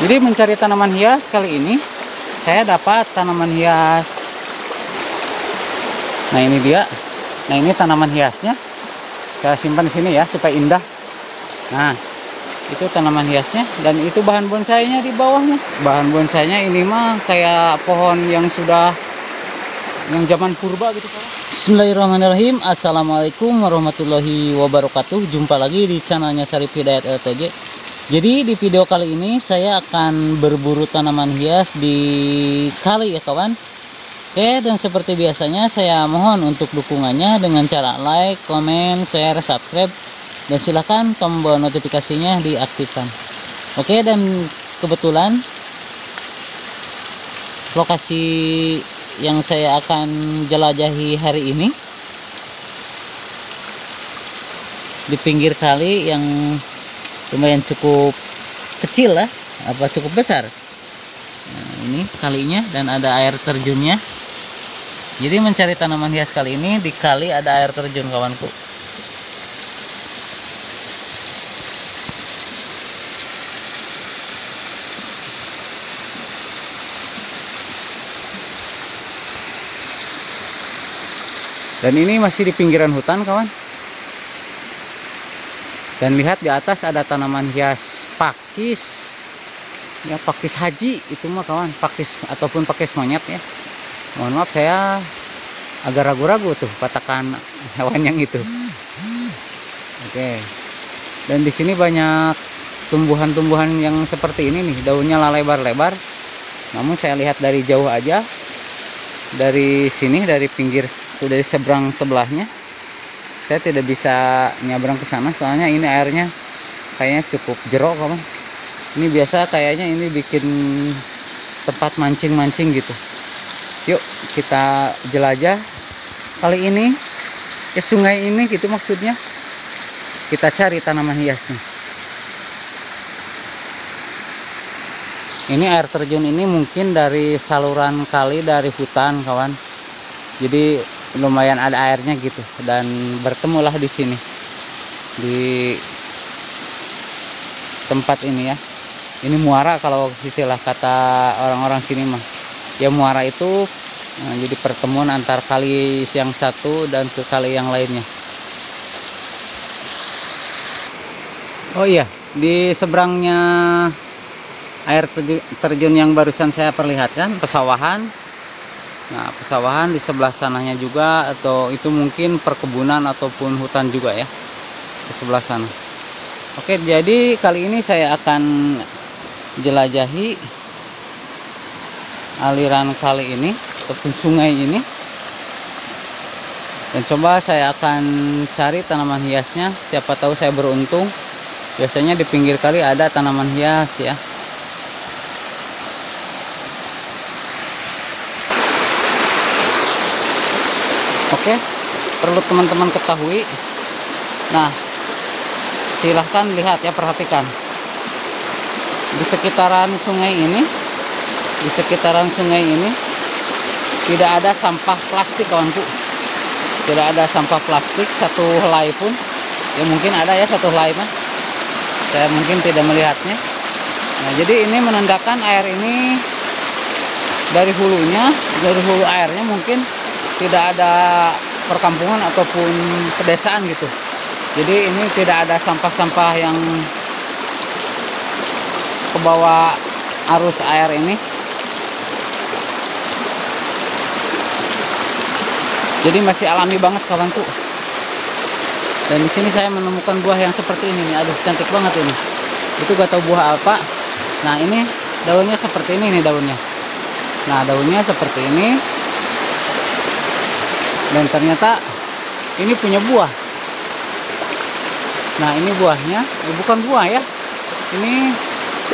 Jadi mencari tanaman hias kali ini saya dapat tanaman hias. Nah, ini dia. Nah, ini tanaman hiasnya. Saya simpan di sini ya supaya indah. Nah, itu tanaman hiasnya dan itu bahan bonsainya di bawahnya. Bahan bonsainya ini mah kayak pohon yang sudah yang zaman purba gitu. Bismillahirrahmanirrahim Assalamualaikum warahmatullahi wabarakatuh Jumpa lagi di channelnya Sarif Hidayat LTG Jadi di video kali ini saya akan berburu tanaman hias di kali ya kawan. Oke dan seperti biasanya saya mohon untuk dukungannya dengan cara like, komen, share, subscribe Dan silahkan tombol notifikasinya diaktifkan. Oke dan kebetulan lokasi yang saya akan jelajahi hari ini di pinggir kali yang lumayan cukup kecil lah. Apa cukup besar? Nah, ini kalinya dan ada air terjunnya. Jadi mencari tanaman hias kali ini di kali ada air terjun kawanku. Dan ini masih di pinggiran hutan kawan dan lihat di atas ada tanaman hias pakis. Ya pakis haji itu mah kawan. Pakis ataupun pakis monyet ya. Mohon maaf saya agak ragu-ragu tuh katakan hewan yang itu. Oke. Dan di sini banyak tumbuhan-tumbuhan yang seperti ini nih daunnya lebar-lebar namun saya lihat dari jauh aja. Dari sini dari pinggir dari seberang sebelahnya saya tidak bisa nyabrang ke sana soalnya ini airnya kayaknya cukup jeruk kawan ini biasa kayaknya ini bikin tempat mancing-mancing gitu. Yuk kita jelajah. Kali ini ke sungai ini gitu maksudnya. Kita cari tanaman hiasnya. Ini air terjun ini mungkin dari saluran kali dari hutan kawan. Jadi lumayan ada airnya gitu. Dan bertemulah di sini. Di tempat ini ya. Ini muara kalau istilah kata orang-orang sini mah. Ya muara itu nah, jadi pertemuan antar kali yang satu dan ke kali yang lainnya. Oh iya di seberangnya air terjun yang barusan saya perlihatkan pesawahan nah pesawahan di sebelah sananya juga atau itu mungkin perkebunan ataupun hutan juga ya di sebelah sana. Oke jadi kali ini saya akan jelajahi aliran kali ini ataupun sungai ini. Dan coba saya akan cari tanaman hiasnya. Siapa tahu saya beruntung. Biasanya di pinggir kali ada tanaman hias ya Oke, perlu teman-teman ketahui. Nah, silahkan lihat ya, perhatikan. Di sekitaran sungai ini, di sekitaran sungai ini tidak ada sampah plastik kawanku. Tidak ada sampah plastik satu helai pun. Ya mungkin ada ya satu helai mah. Saya mungkin tidak melihatnya. Nah, jadi ini menandakan air ini dari hulunya, dari hulu airnya mungkin tidak ada perkampungan ataupun pedesaan gitu. Jadi ini tidak ada sampah-sampah yang ke bawah arus air ini. Jadi masih alami banget kawanku dan di sini saya menemukan buah yang seperti ini nih. Aduh cantik banget ini. Itu gak tahu buah apa. Nah ini daunnya seperti ini nih daunnya. Nah daunnya seperti ini dan ternyata ini punya buah. Nah ini buahnya. Eh, bukan buah ya. Ini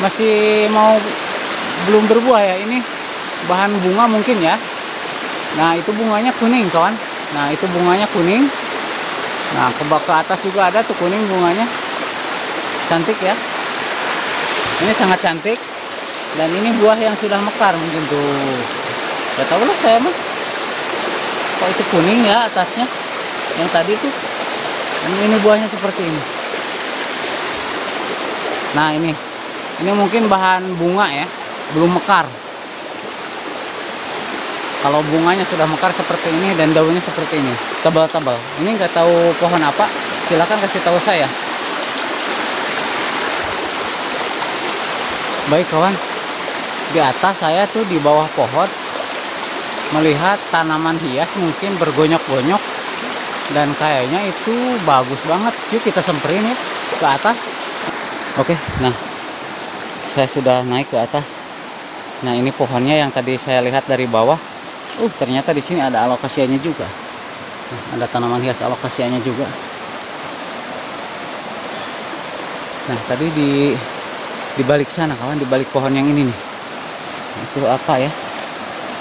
masih mau belum berbuah ya. Ini bahan bunga mungkin ya. Nah itu bunganya kuning kawan. Nah itu bunganya kuning. Nah ke ke atas juga ada tuh kuning bunganya. Cantik ya. Ini sangat cantik. Dan ini buah yang sudah mekar mungkin tuh. Ya tahu lah saya mah kok itu kuning ya atasnya. Yang tadi tuh ini, buahnya seperti ini. Nah ini. Ini mungkin bahan bunga ya belum mekar. Kalau bunganya sudah mekar seperti ini dan daunnya seperti ini. Tebal-tebal. Ini nggak tahu pohon apa silakan kasih tahu saya. Baik kawan. Di atas saya tuh di bawah pohon melihat tanaman hias mungkin bergonyok-gonyok. Dan kayaknya itu bagus banget. Yuk kita semperin ya ke atas. Oke nah. Saya sudah naik ke atas. Nah ini pohonnya yang tadi saya lihat dari bawah. Uh ternyata di sini ada alokasianya juga. Nah, ada tanaman hias alokasianya juga. Nah tadi di di balik sana kawan di balik pohon yang ini nih. Itu apa ya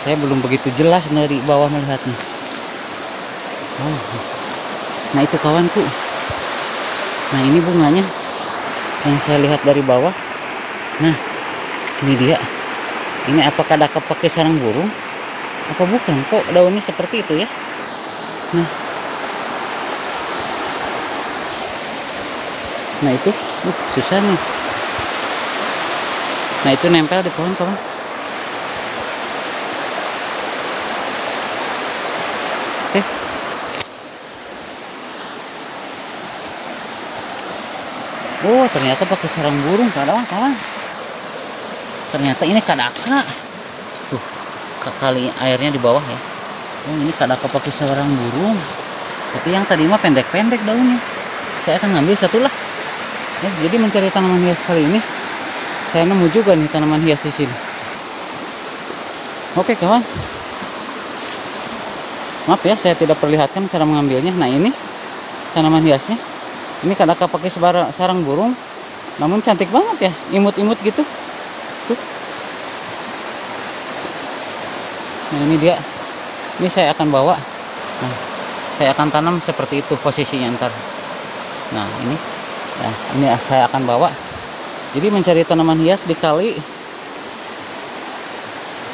saya belum begitu jelas dari bawah melihatnya. Oh. nah itu kawanku nah ini bunganya yang saya lihat dari bawah. Nah ini dia. Ini apakah ada pakai sarang burung? Apa bukan? Kok daunnya seperti itu ya? Nah. Nah itu. Uh, susah nih. Nah itu nempel di pohon kawan oh ternyata pakai sarang burung kawan kawan ternyata ini kadaka. Kali airnya di bawah ya. Oh ini kadang pakai sarang burung. Tapi yang tadi mah pendek-pendek daunnya. Saya akan ngambil satu lah. Ya, jadi mencari tanaman hias kali ini saya nemu juga nih tanaman hias di sini. Oke kawan. Maaf ya saya tidak perlihatkan cara mengambilnya. Nah ini tanaman hiasnya ini kadang pakai sarang burung namun cantik banget ya imut-imut gitu. Tuh. Nah ini dia. Ini saya akan bawa. Nah, saya akan tanam seperti itu posisinya ntar. Nah ini. Nah ini saya akan bawa. Jadi mencari tanaman hias di kali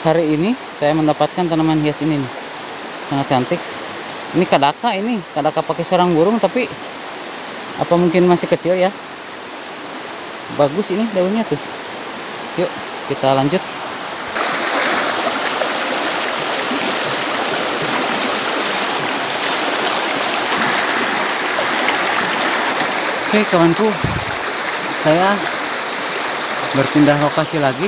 hari ini saya mendapatkan tanaman hias ini nih. sangat cantik. Ini kadaka ini kadaka pakai sarang burung tapi apa mungkin masih kecil ya? Bagus ini daunnya tuh. Yuk kita lanjut. Oke kawanku. Saya berpindah lokasi lagi.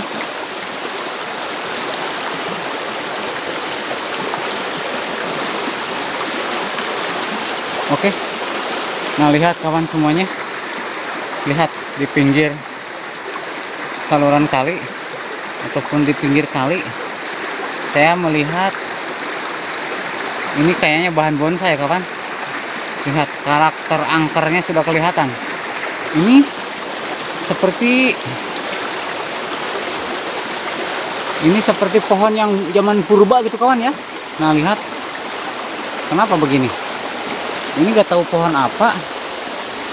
Oke nah lihat kawan semuanya. Lihat di pinggir saluran kali ataupun di pinggir kali. Saya melihat ini kayaknya bahan bonsai kawan. Lihat karakter angkernya sudah kelihatan. Ini seperti ini seperti pohon yang zaman purba gitu kawan ya. Nah lihat. Kenapa begini ini gak tahu pohon apa.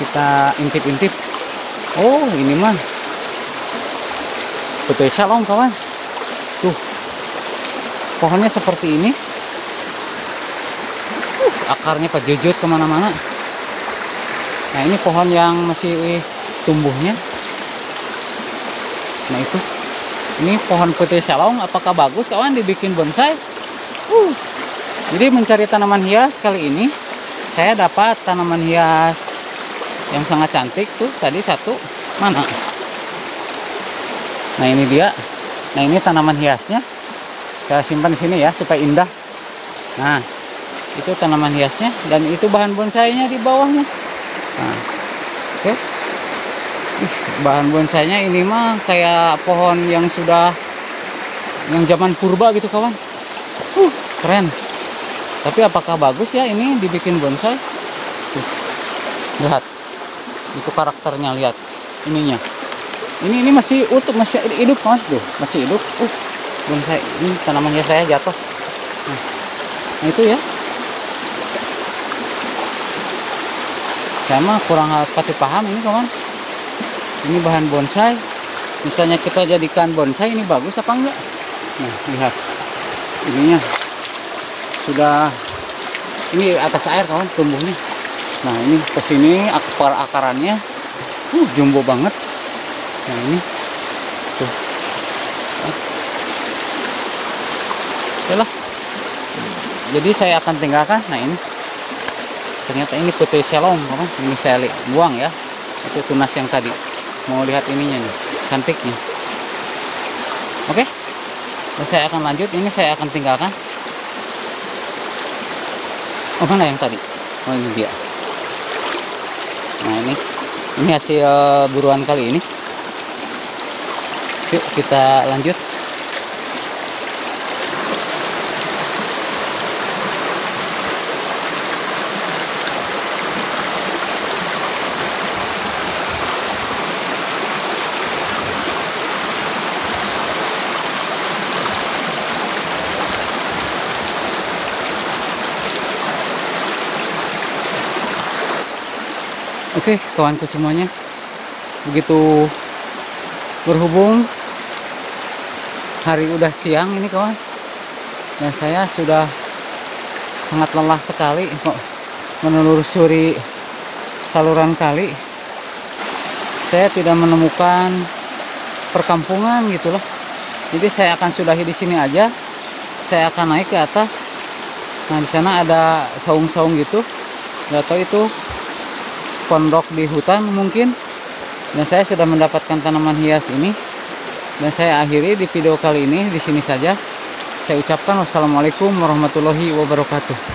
Kita intip-intip. Oh ini mah. Betul shalom kawan. Tuh pohonnya seperti ini. Akarnya pejujut ke mana-mana. Nah ini pohon yang masih tumbuhnya. Nah itu. Ini pohon putih salong apakah bagus kawan dibikin bonsai? Uh. jadi mencari tanaman hias kali ini saya dapat tanaman hias yang sangat cantik tuh tadi satu. Mana? Nah ini dia. Nah ini tanaman hiasnya. Saya simpan di sini ya supaya indah. Nah itu tanaman hiasnya. Dan itu bahan bonsainya di bawahnya. Nah, oke. Okay. bahan bonsainya ini mah kayak pohon yang sudah yang zaman purba gitu kawan. Uh, keren tapi apakah bagus ya ini dibikin bonsai? Tuh, lihat. Itu karakternya lihat. Ininya. Ini ini masih utuh masih hidup kawan tuh masih hidup. Uh bonsai. Ini tanaman hias saya jatuh. Nah, itu ya. Saya mah kurang pati paham ini kawan? Ini bahan bonsai. Misalnya kita jadikan bonsai ini bagus apa enggak? Nah lihat. Ininya sudah ini atas air kawan tumbuhnya. Nah ini ke sini akar akarannya. Uh jumbo banget. Nah ini. Oke lah. Jadi saya akan tinggalkan. Nah ini. Ternyata ini putih selong kawan. Ini saya buang ya. Itu tunas yang tadi. Mau lihat ininya nih. Cantiknya. Oke. Dan saya akan lanjut. Ini saya akan tinggalkan oh mana yang tadi? Oh ini dia. Nah ini. Ini hasil buruan kali ini. Yuk kita lanjut Oke, kawanku semuanya. Begitu berhubung hari udah siang ini kawan. Dan saya sudah sangat lelah sekali kok menelusuri saluran kali. Saya tidak menemukan perkampungan gitu loh. Jadi saya akan sudahi di sini aja. Saya akan naik ke atas. Nah, di sana ada saung-saung gitu. Gak tahu itu pondok di hutan mungkin. Dan saya sudah mendapatkan tanaman hias ini. Dan saya akhiri di video kali ini di sini saja. Saya ucapkan wassalamualaikum warahmatullahi wabarakatuh